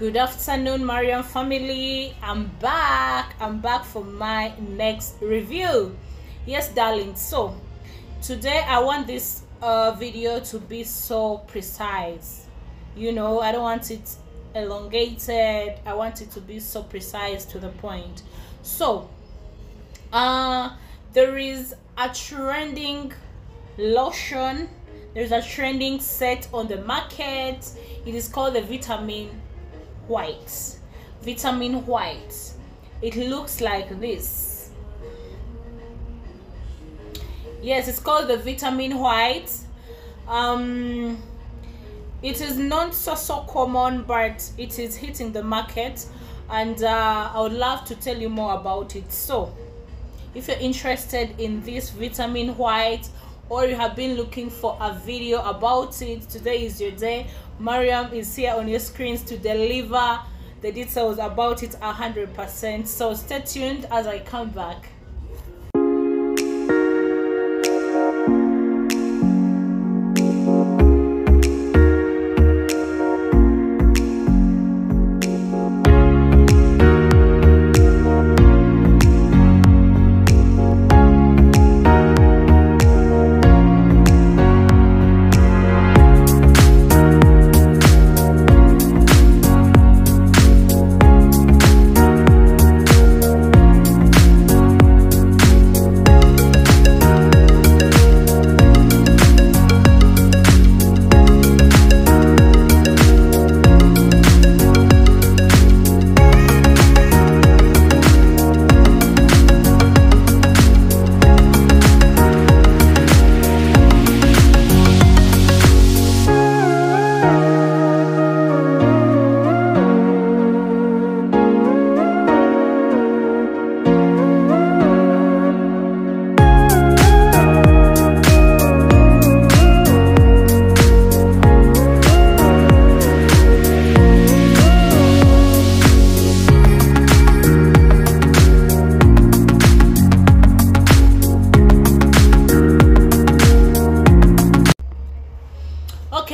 Good afternoon, Mariam family. I'm back. I'm back for my next review. Yes, darling. So, today I want this uh, video to be so precise. You know, I don't want it elongated. I want it to be so precise to the point. So, uh, there is a trending lotion. There's a trending set on the market. It is called the vitamin white vitamin white. It looks like this. Yes it's called the vitamin white. Um it is not so so common but it is hitting the market and uh, i would love to tell you more about it. So if you're interested in this vitamin white or you have been looking for a video about it today is your day mariam is here on your screens to deliver. The details about it 100% so stay tuned as i come back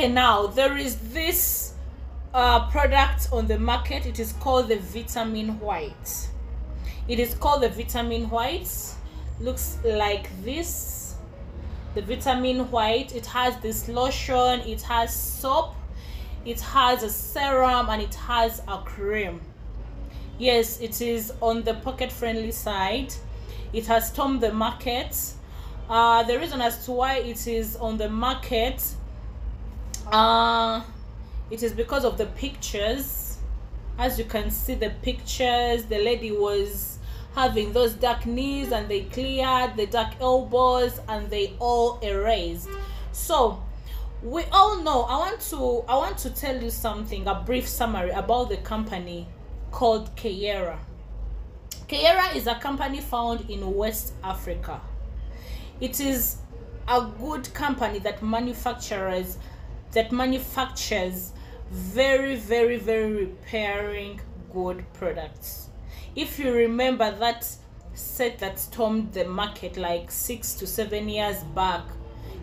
okay now there is this uh, product on the market. It is called the vitamin white. It is called the vitamin white. Looks like this. The vitamin white it has this lotion it has soap it has a serum and it has a cream. Yes it is on the pocket friendly side. It has stormed the market. Uh, the reason as to why it is on the market uh it is because of the pictures as you can see the pictures the lady was having those dark knees and they cleared the dark elbows and they all erased so we all know i want to i want to tell you something a brief summary about the company called Keyera. Keyera is a company found in West Africa. It is a good company that manufactures that manufactures very very very repairing good products. If you remember that set that stormed the market like six to seven years back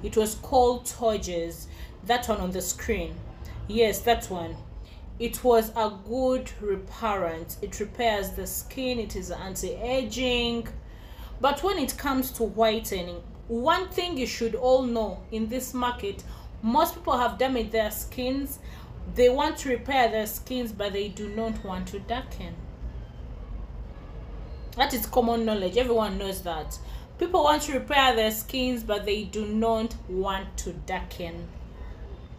it was called torges that one on the screen. Yes that one. It was a good reparant it repairs the skin. It is anti-aging. But when it comes to whitening one thing you should all know in this market most people have damaged their skins. They want to repair their skins but they do not want to darken. That is common knowledge. Everyone knows that. People want to repair their skins but they do not want to darken.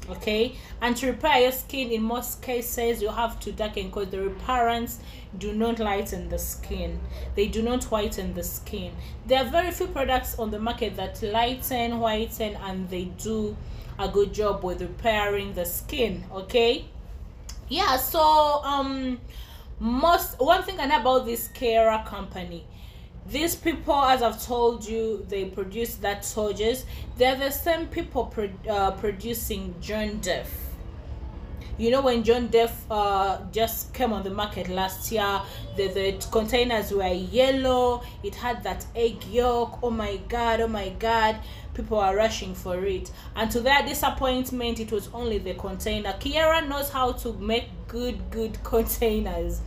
Okay? And to repair your skin in most cases you have to darken because the reparants do not lighten the skin. They do not whiten the skin. There are very few products on the market that lighten whiten and they do a good job with repairing the skin okay? Yeah so um most one thing i know about this Keyera company these people as i've told you they produce that soldiers. They're the same people pro uh, producing Jaune d'Oeuf you know when Jaune d'Oeuf uh, just came on the market last year the, the containers were yellow it had that egg yolk oh my god oh my god people are rushing for it. And to their disappointment it was only the container. Kiera knows how to make good good containers.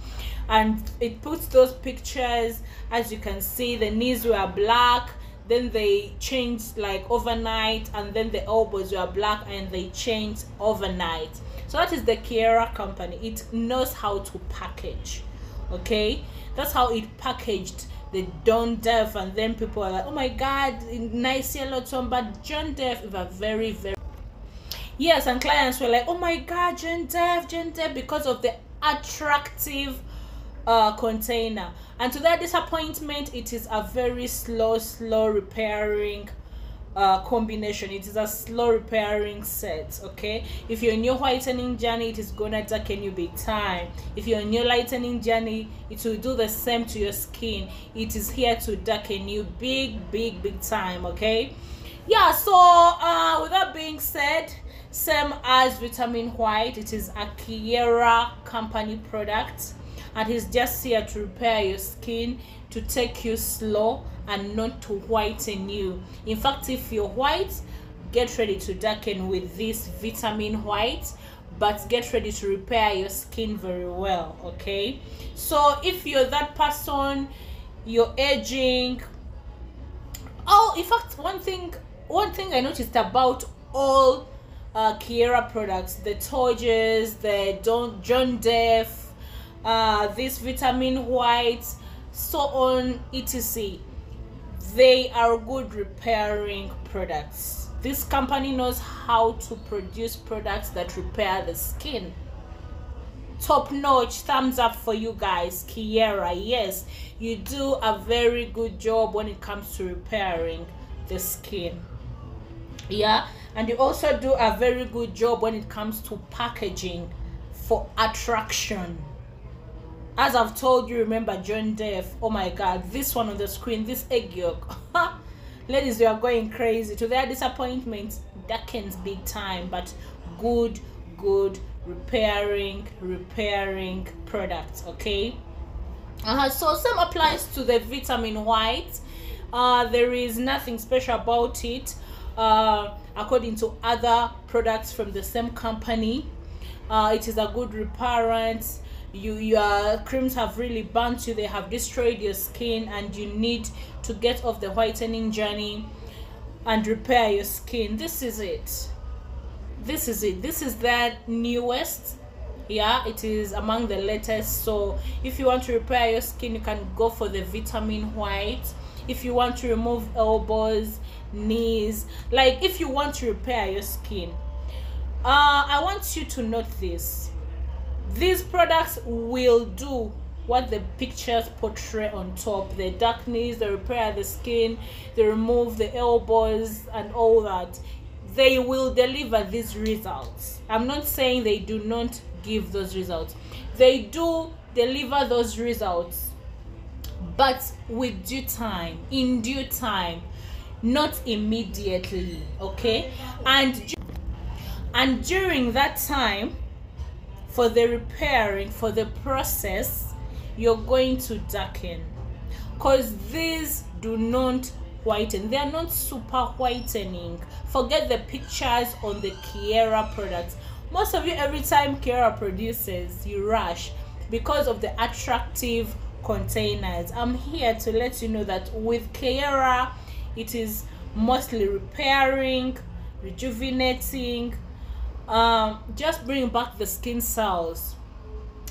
And it puts those pictures as you can see the knees were black then they changed like overnight and then the elbows were black and they changed overnight so that is the kiera company. It knows how to package okay? That's how it packaged the Jaune d'Oeuf and then people are like oh my god nice yellow tone but Jaune d'Oeuf is a very very yes and clients were like oh my god Jaune d'Oeuf Jaune d'Oeuf because of the attractive uh, container. And to their disappointment it is a very slow slow repairing uh, combination. It is a slow repairing set okay? If you're your whitening journey it is gonna darken you big time. If you're your lightening journey it will do the same to your skin. It is here to darken you big big big time okay? Yeah so uh with that being said same as vitamin white it is a kiera company product and he's just here to repair your skin to take you slow and not to whiten you. In fact if you're white get ready to darken with this vitamin white but get ready to repair your skin very well okay? So if you're that person you're aging oh in fact one thing one thing i noticed about all uh kiera products the torges the don't Jaune d'Oeuf uh, this vitamin white so on etc. They are good repairing products. This company knows how to produce products that repair the skin. Top notch thumbs up for you guys. Kiera yes you do a very good job when it comes to repairing the skin. Yeah and you also do a very good job when it comes to packaging for attraction as I've told you, remember Jaune d'Oeuf. Oh my God, this one on the screen, this egg yolk. Ladies, we are going crazy. To their disappointment, darkens big time, but good, good repairing, repairing products. Okay. Uh, so same applies to the vitamin white. Uh, there is nothing special about it. Uh, according to other products from the same company, uh, it is a good reparant you your creams have really burnt you they have destroyed your skin and you need to get off the whitening journey and repair your skin. This is it. This is it. This is that newest. Yeah it is among the latest. So if you want to repair your skin you can go for the vitamin white. If you want to remove elbows knees like if you want to repair your skin. Uh i want you to note this these products will do what the pictures portray on top. The darkness the repair the skin they remove the elbows and all that. They will deliver these results. I'm not saying they do not give those results. They do deliver those results but with due time in due time not immediately okay? And and during that time for the repairing for the process you're going to darken. Because these do not whiten. They are not super whitening. Forget the pictures on the kiera products. Most of you every time kiera produces you rush because of the attractive containers. I'm here to let you know that with kiera it is mostly repairing rejuvenating um just bring back the skin cells.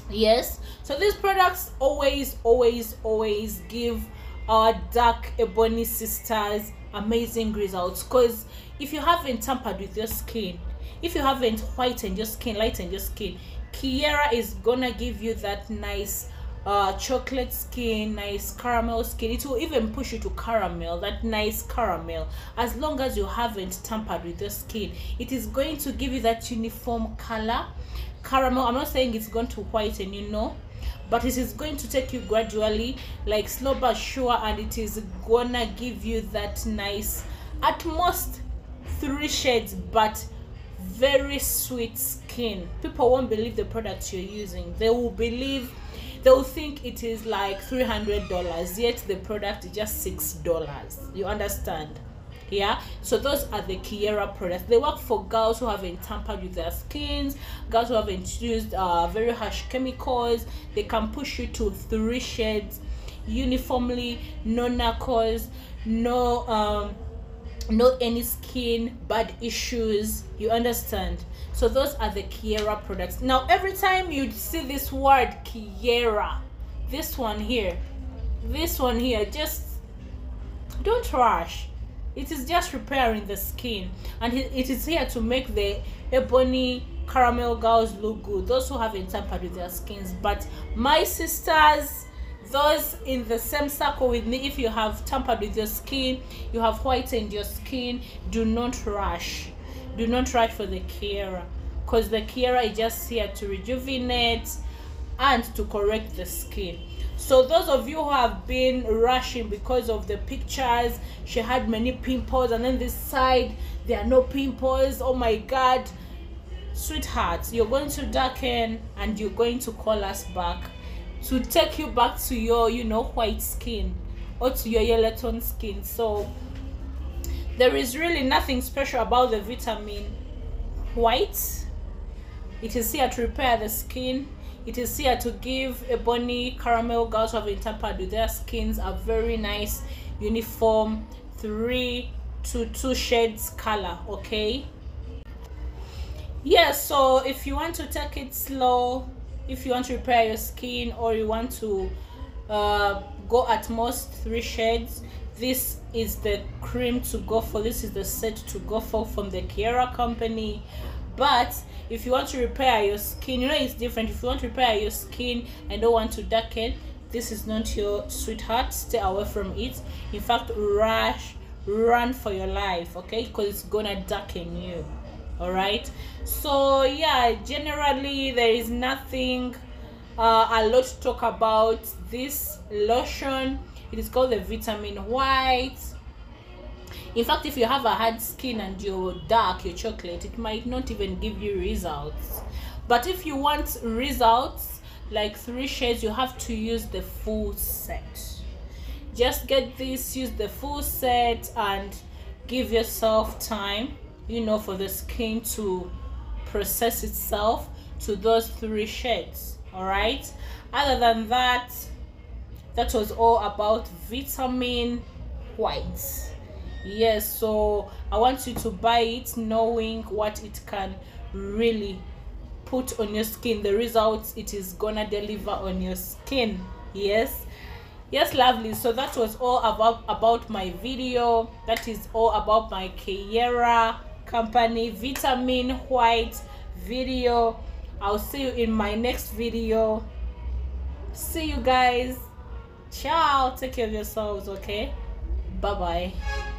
Yes. So these products always always always give our dark ebony sisters amazing results. Because if you haven't tampered with your skin if you haven't whitened your skin lightened your skin kiera is gonna give you that nice uh, chocolate skin, nice caramel skin. It will even push you to caramel, that nice caramel. As long as you haven't tampered with your skin, it is going to give you that uniform color. Caramel, I'm not saying it's going to whiten, you know, but it is going to take you gradually, like slow but sure, and it is gonna give you that nice, at most three shades, but very sweet skin people won't believe the product you're using they will believe they will think it is like $300 yet the product is just $6 you understand? Yeah? So those are the Kiera products. They work for girls who haven't tampered with their skins girls who haven't used uh, very harsh chemicals. They can push you to three shades uniformly no knuckles no um no any skin bad issues you understand? So those are the Kiera products. Now every time you see this word Kiera this one here this one here just don't rush. It is just repairing the skin. And it is here to make the ebony caramel girls look good. Those who haven't tampered with their skins but my sisters those in the same circle with me if you have tampered with your skin you have whitened your skin do not rush. Do not rush for the Kiera because the Kiera is just here to rejuvenate and to correct the skin. So those of you who have been rushing because of the pictures she had many pimples and then this side there are no pimples. Oh my god. Sweetheart you're going to darken and you're going to call us back to take you back to your you know white skin or to your yellow tone skin. So there is really nothing special about the vitamin white. It is here to repair the skin. It is here to give ebony caramel girls who have with their skins a very nice uniform three to two shades color okay? Yes yeah, so if you want to take it slow if you want to repair your skin or you want to uh, go at most three shades this is the cream to go for. This is the set to go for from the Kiera company. But if you want to repair your skin you know it's different. If you want to repair your skin and don't want to darken this is not your sweetheart. Stay away from it. In fact rush run for your life okay? Because it's gonna darken you all right? So yeah generally there is nothing uh, a lot to talk about this lotion. It is called the vitamin white. In fact if you have a hard skin and you're dark you're chocolate it might not even give you results. But if you want results like three shades you have to use the full set. Just get this use the full set and give yourself time you know for the skin to process itself to those three shades all right other than that that was all about vitamin white yes so i want you to buy it knowing what it can really put on your skin the results it is gonna deliver on your skin. Yes? Yes lovely. So that was all about about my video. That is all about my Kiera company vitamin white video. I'll see you in my next video. See you guys. Ciao. Take care of yourselves okay? Bye bye